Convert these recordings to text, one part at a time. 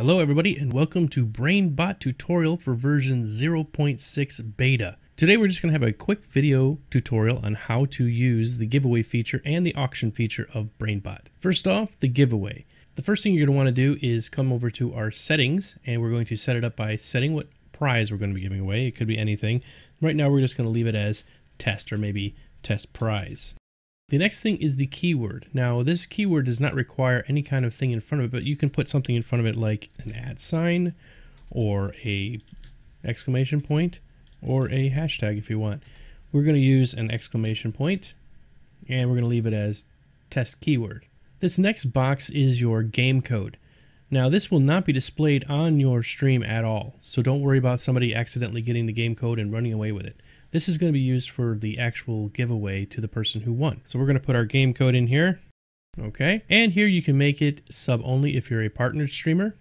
Hello everybody and welcome to Branebot tutorial for version 0.6 beta. Today we're just going to have a quick video tutorial on how to use the giveaway feature and the auction feature of Branebot. First off, the giveaway. The first thing you're going to want to do is come over to our settings and we're going to set it up by setting what prize we're going to be giving away. It could be anything. Right now we're just going to leave it as test or maybe test prize. The next thing is the keyword. Now this keyword does not require any kind of thing in front of it, but you can put something in front of it like an at sign or a exclamation point or a hashtag if you want. We're going to use an exclamation point and we're going to leave it as test keyword. This next box is your game code. Now this will not be displayed on your stream at all, so don't worry about somebody accidentally getting the game code and running away with it. This is going to be used for the actual giveaway to the person who won. So we're going to put our game code in here. Okay. And here you can make it sub only if you're a partnered streamer.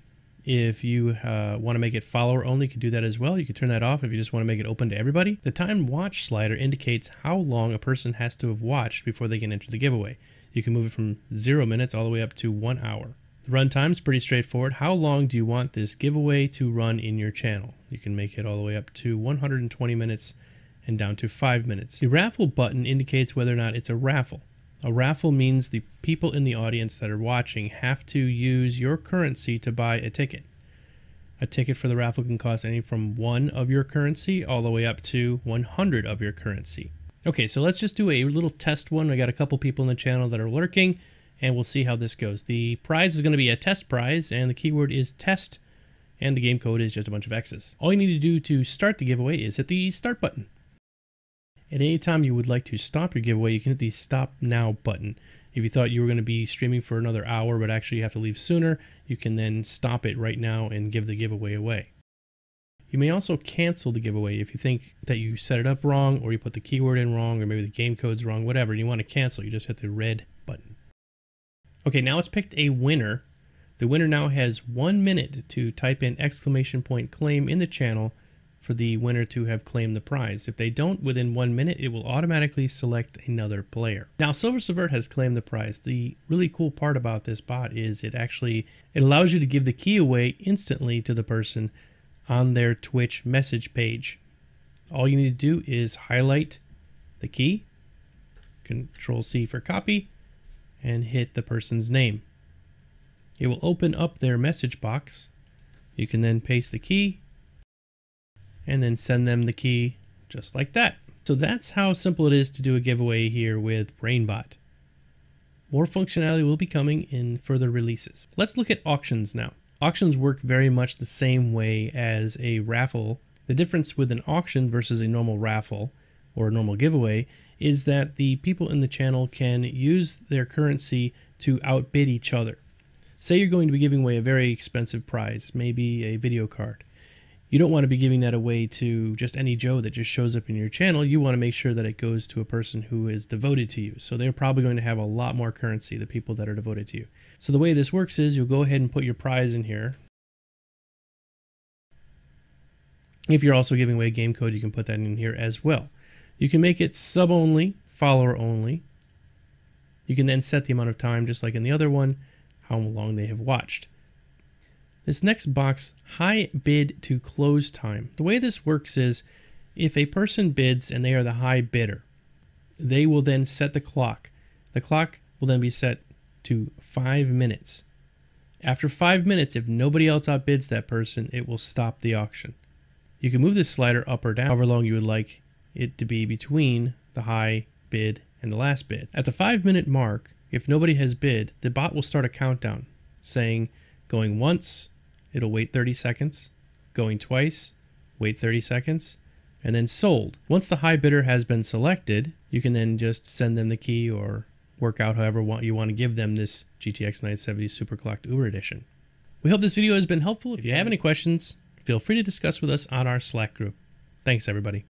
If you uh, want to make it follower only, you can do that as well. You can turn that off if you just want to make it open to everybody. The time watch slider indicates how long a person has to have watched before they can enter the giveaway. You can move it from zero minutes all the way up to one hour. The runtime is pretty straightforward. How long do you want this giveaway to run in your channel? You can make it all the way up to 120 minutes and down to 5 minutes. The raffle button indicates whether or not it's a raffle. A raffle means the people in the audience that are watching have to use your currency to buy a ticket. A ticket for the raffle can cost any from 1 of your currency all the way up to 100 of your currency. Okay, so let's just do a little test one. I got a couple people in the channel that are lurking, and we'll see how this goes. The prize is going to be a test prize, and the keyword is test, and the game code is just a bunch of X's. All you need to do to start the giveaway is hit the start button. At any time you would like to stop your giveaway, you can hit the stop now button. If you thought you were going to be streaming for another hour, but actually you have to leave sooner, you can then stop it right now and give the giveaway away. You may also cancel the giveaway if you think that you set it up wrong or you put the keyword in wrong or maybe the game code's wrong, whatever. You want to cancel, you just hit the red button. Okay, now it's picked a winner. The winner now has one minute to type in exclamation point claim in the channel for the winner to have claimed the prize. If they don't within one minute, it will automatically select another player. Now, Silver Subvert has claimed the prize. The really cool part about this bot is it actually it allows you to give the key away instantly to the person on their Twitch message page. All you need to do is highlight the key, Control C for copy, and hit the person's name. It will open up their message box. You can then paste the key and then send them the key just like that. So that's how simple it is to do a giveaway here with Branebot. More functionality will be coming in further releases. Let's look at auctions now. Auctions work very much the same way as a raffle. The difference with an auction versus a normal raffle or a normal giveaway is that the people in the channel can use their currency to outbid each other. Say you're going to be giving away a very expensive prize, maybe a video card you don't want to be giving that away to just any Joe that just shows up in your channel. You want to make sure that it goes to a person who is devoted to you. So they're probably going to have a lot more currency, the people that are devoted to you. So the way this works is you'll go ahead and put your prize in here. If you're also giving away a game code, you can put that in here as well. You can make it sub only, follower only. You can then set the amount of time, just like in the other one, how long they have watched. This next box, high bid to close time. The way this works is if a person bids and they are the high bidder, they will then set the clock. The clock will then be set to five minutes. After five minutes, if nobody else outbids that person, it will stop the auction. You can move this slider up or down however long you would like it to be between the high bid and the last bid. At the five minute mark, if nobody has bid, the bot will start a countdown saying going once, it'll wait 30 seconds. Going twice, wait 30 seconds, and then sold. Once the high bidder has been selected, you can then just send them the key or work out however you want to give them this GTX 970 Superclocked Uber Edition. We hope this video has been helpful. If you have any questions, feel free to discuss with us on our Slack group. Thanks, everybody.